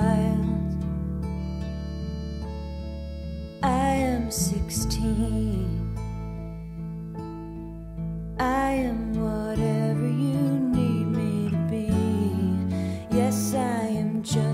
child. I am sixteen. I am whatever you need me to be. Yes, I am just.